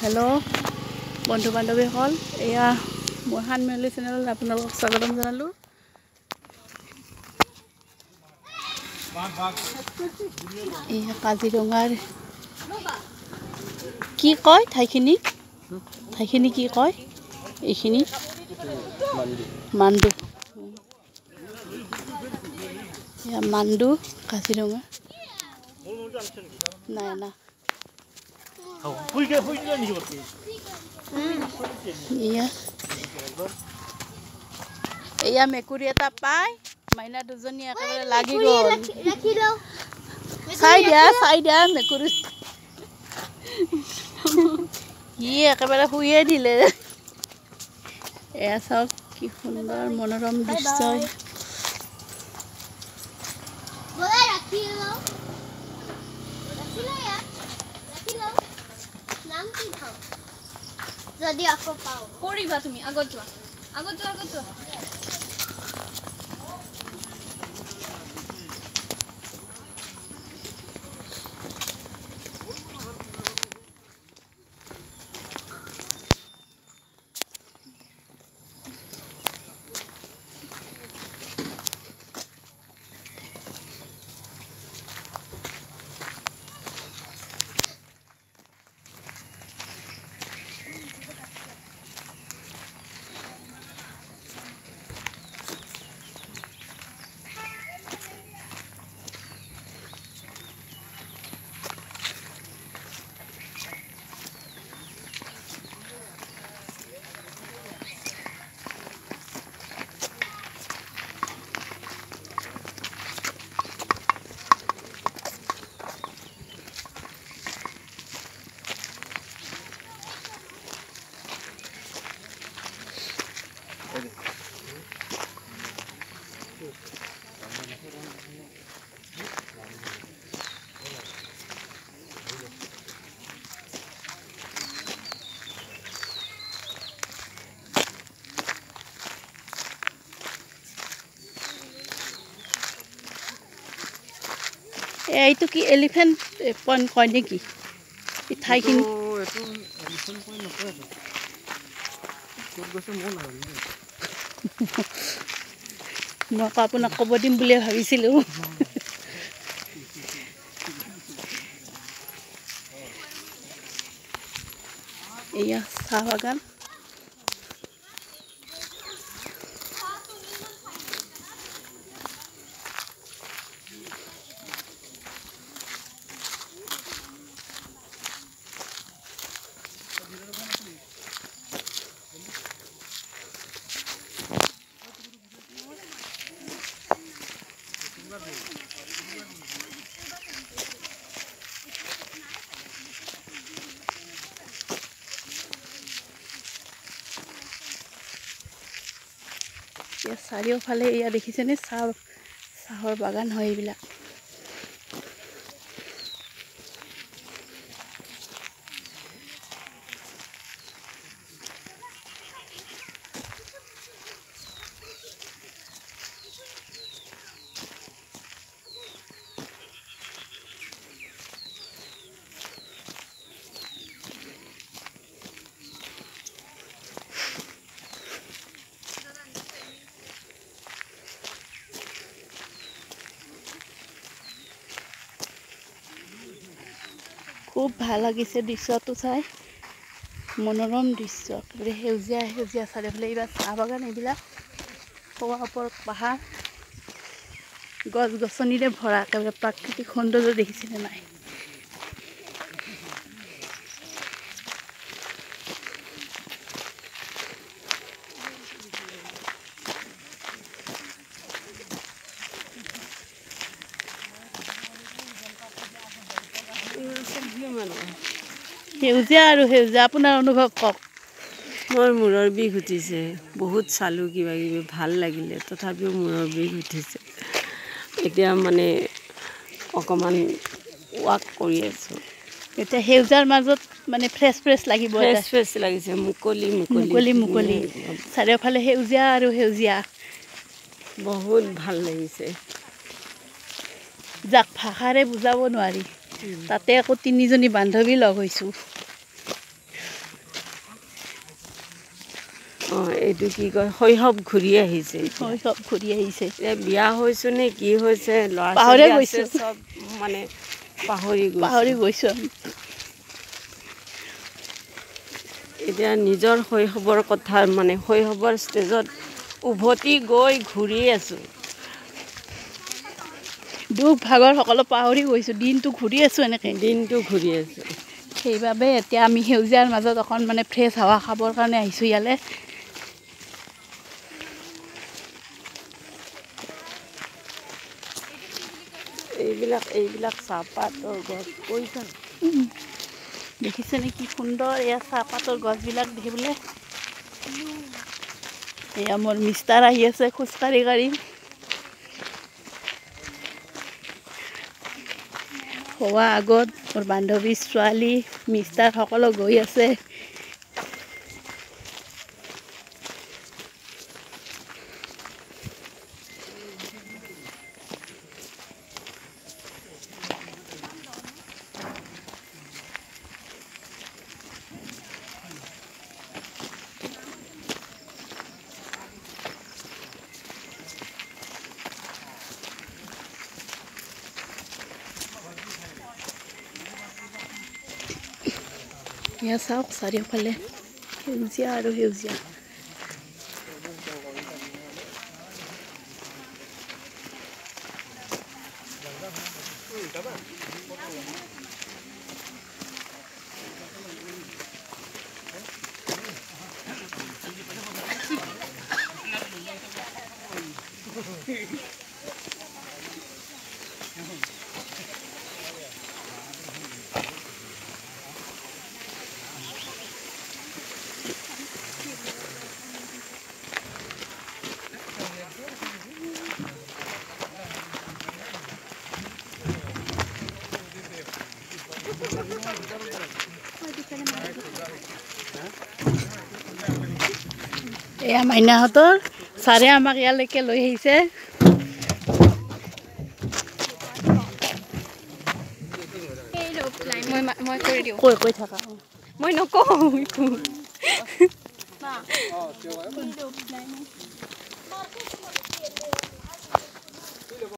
Hello বন্ধু বান্ধৱীসকল এয়া মই সানমেলি চেনেলত আপোনালোকক স্বাগতম জনালোঁ। এয়া কাজিৰঙাৰ কি কয় ঠাইখিনি? ঠাইখিনি কি কয়? এইখিনি? মাণ্ডু। এয়া মাণ্ডু কাজিৰঙা। নাই না। এয়া এয়া মেকুৰী এটা পাই মাইনা দুজনী একেবাৰে লাগি গ'ল চাই দিয়া চাই দিয়া মেকুৰী সি একেবাৰে শুইয়ে দিলে এয়া চাওক কি সুন্দৰ মনোৰম দৃশ্য যদি আকৌ পাওঁ। কৰিবা তুমি আগত যোৱা আগত যোৱা আগত যোৱা এইটো কি এলিফেণ্ট পইণ্ট কয় নেকি এই ঠাইখিনি মই আকৌ আপোনাক ক'ব দিম বুলিয়ে ভাবিছিলোঁ। এয়া চাহ বাগান। এতিয়া চাৰিওফালে এয়া দেখিছেনে চাহ চাহৰ বাগান হয় এইবিলাক। খুব ভাল লাগিছে দৃশ্যটো চাই। মনোৰম দৃশ্য একেবাৰে সেউজীয়া সেউজীয়া চাৰিওফালে এইবাৰ চাহ বাগান এইবিলাক ওপৰত পাহাৰ গছ গছনিৰে ভৰা একেবাৰে প্ৰাকৃতিক সৌন্দৰ্য দেখিছেনে নাই? সেউজীয়া আৰু সেউজীয়া আপোনাৰ অনুভৱ কওক। মোৰ মূৰৰ বিষ উঠিছে বহুত চালোঁ কিবা কিবি ভাল লাগিলে তথাপিও মূৰৰ বিষ উঠিছে। এতিয়া মানে অকণমান ৱাক কৰি আছোঁ। এতিয়া সেউজীয়াৰ মাজত মানে ফ্ৰেছ ফ্ৰেছ লাগিব ফ্ৰেছ। ফ্ৰেছ লাগিছে মুকলি মুকলি। মুকলি চাৰিওফালে সেউজীয়া আৰু সেউজীয়া। বহুত ভাল লাগিছে। যাক ভাষাৰে বুজাব নোৱাৰি তাতে আকৌ তিনিজনী বান্ধৱী লগ হৈছোঁ। অঁ এইটো কি কয় শৈশৱ ঘূৰি আহিছে। শৈশৱ ঘূৰি আহিছে। এতিয়া বিয়া হৈছোঁ নে কি হৈছে ল'ৰা পাহৰি গৈছোঁ। চব মানে পাহৰি পাহৰি গৈছোঁ এতিয়া নিজৰ শৈশৱৰ কথা মানে শৈশৱৰ ষ্টেজত উভতি গৈ ঘূৰি আছোঁ। দুখ ভাগৰ সকলো পাহৰি গৈছোঁ দিনটো ঘূৰি আছোঁ এনেকৈ। দিনটো ঘূৰি আছোঁ। সেইবাবে এতিয়া আমি সেউজীয়াৰ মাজত অকণ মানে ফ্ৰেছ হাৱা খাবৰ কাৰণে আহিছোঁ ইয়ালৈ। এইবিলাক এইবিলাক চাহপাতৰ গছ কৈছা দেখিছেনে কি সুন্দৰ এয়া চাহপাতৰ গছবিলাক দেখিবলৈ? এয়া মোৰ মিষ্টাৰ আহি আছে খোজকাঢ়ি কাঢ়ি হোৱা আগত মোৰ বান্ধৱী ছোৱালী মিষ্টাৰ সকলো গৈ আছে। এয়া চাওক চাৰিওফালে সেউজীয়া আৰু সেউজীয়া এয়া মাইনাহঁতৰ ছাৰে আমাক ইয়ালৈকে লৈ আহিছে। মই মা- মই কৰি দিওঁ। কৈ কৈ থাকা মই নকওঁ।